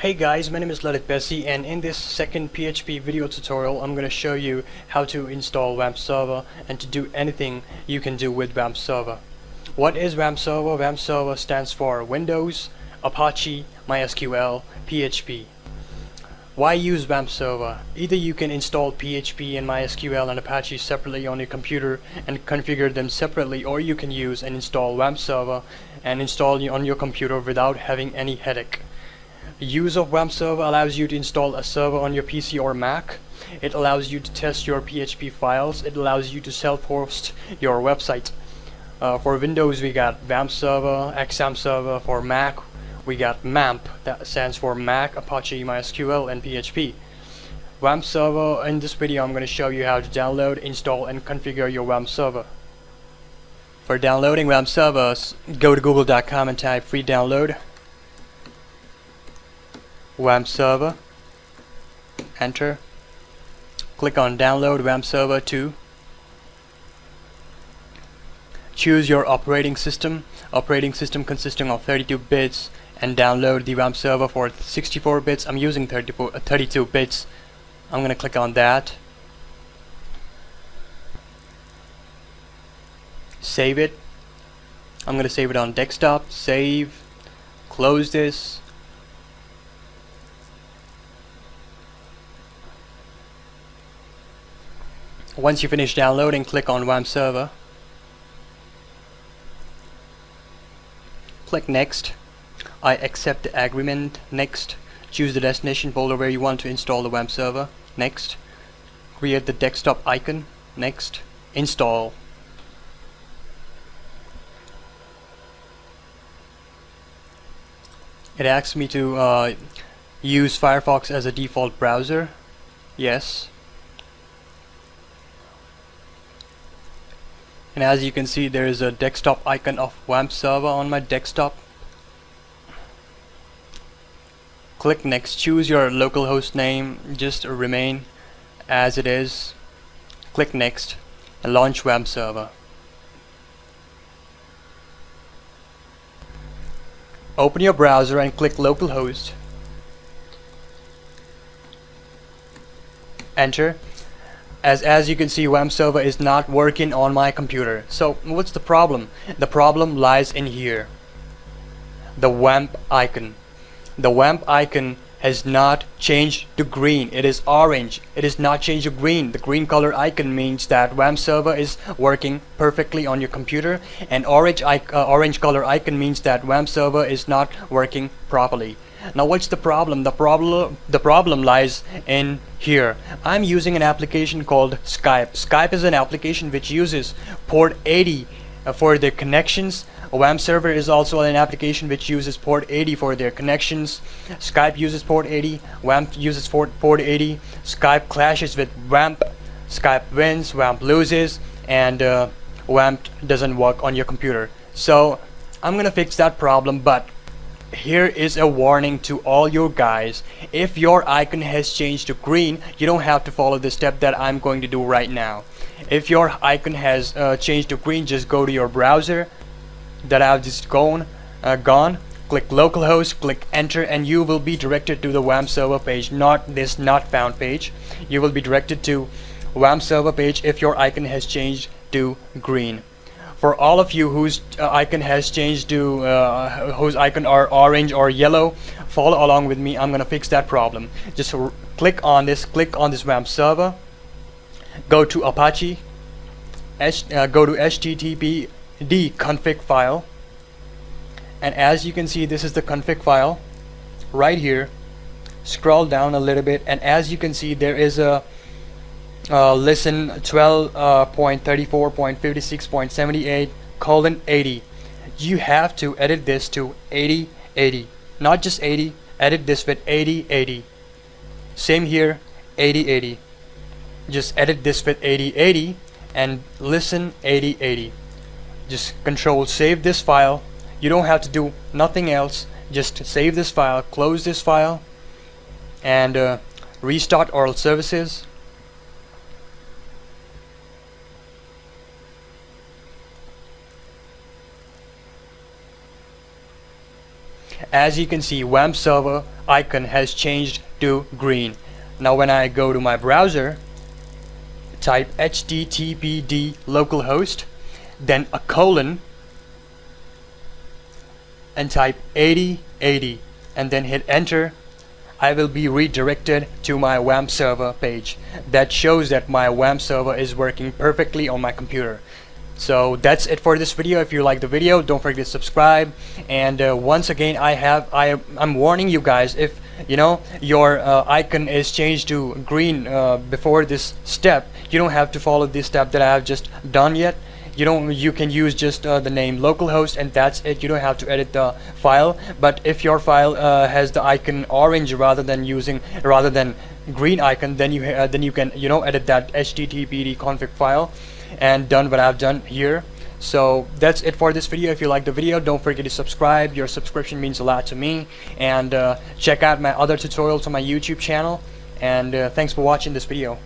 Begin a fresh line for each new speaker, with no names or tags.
Hey guys, my name is Lalit Bessi and in this second PHP video tutorial I'm going to show you how to install WAMP server and to do anything you can do with WAMP server. What is WAMP server? WAMP server stands for Windows, Apache, MySQL, PHP. Why use WAMP server? Either you can install PHP and MySQL and Apache separately on your computer and configure them separately or you can use and install WAMP server and install on your computer without having any headache. Use of WAMP server allows you to install a server on your PC or Mac. It allows you to test your PHP files. It allows you to self-host your website. Uh, for Windows we got WAMP server, XAMPP server. For Mac we got MAMP, that stands for Mac, Apache, MySQL and PHP. WAMP server, in this video I'm going to show you how to download, install and configure your WAMP server. For downloading WAMP servers, go to google.com and type free download. WAMP server. Enter. Click on download WAMP server 2 choose your operating system. Operating system consisting of 32 bits and download the WAMP server for 64 bits. I'm using 34, uh, 32 bits. I'm gonna click on that. Save it. I'm gonna save it on desktop. Save. Close this Once you finish downloading, click on WAMP server. Click next. I accept the agreement. Next. Choose the destination folder where you want to install the WAMP server. Next. Create the desktop icon. Next. Install. It asks me to uh, use Firefox as a default browser. Yes. And as you can see there is a desktop icon of WAMP server on my desktop. Click next choose your localhost name just remain as it is. Click next and launch WAMP server. Open your browser and click localhost. Enter as as you can see WAMP server is not working on my computer. So what's the problem? The problem lies in here. The WAMP icon. The WAMP icon has not changed to green. It is orange. It is not changed to green. The green color icon means that WAMP server is working perfectly on your computer and orange uh, orange color icon means that WAMP server is not working properly now what's the problem? The problem the problem lies in here. I'm using an application called Skype. Skype is an application which uses port 80 uh, for their connections. WAMP server is also an application which uses port 80 for their connections. Skype uses port 80 WAMP uses port, port 80 Skype clashes with WAMP. Skype wins WAMP loses and uh, WAMP doesn't work on your computer. So I'm gonna fix that problem but here is a warning to all your guys. If your icon has changed to green you don't have to follow the step that I'm going to do right now. If your icon has uh, changed to green just go to your browser that I've just gone uh, gone. Click localhost click enter and you will be directed to the WAMP server page not this not found page. You will be directed to WAMP server page if your icon has changed to green for all of you whose uh, icon has changed to uh, whose icon are orange or yellow follow along with me. I'm gonna fix that problem. Just click on this click on this WAMP server. Go to Apache H, uh, go to httpd config file. And as you can see this is the config file right here. Scroll down a little bit and as you can see there is a uh, listen 12.34.56.78 uh, colon 80 you have to edit this to 80 80 not just 80 edit this with 80 80 same here 80 80 just edit this with 80 80 and listen 80 80 just control save this file. You don't have to do nothing else. Just save this file close this file and uh, restart oral services as you can see WAMP server icon has changed to green. Now when I go to my browser type httpd localhost then a colon and type 8080 and then hit enter. I will be redirected to my WAMP server page. That shows that my WAMP server is working perfectly on my computer so that's it for this video. If you like the video don't forget to subscribe. And uh, once again I have I I'm warning you guys if you know your uh, icon is changed to green uh, before this step you don't have to follow this step that I have just done yet. You don't you can use just uh, the name localhost and that's it. You don't have to edit the file. But if your file uh, has the icon orange rather than using rather than green icon then you uh, then you can you know edit that httpd config file and done what I've done here. So that's it for this video. If you like the video don't forget to subscribe. Your subscription means a lot to me. And uh, check out my other tutorials on my YouTube channel. And uh, thanks for watching this video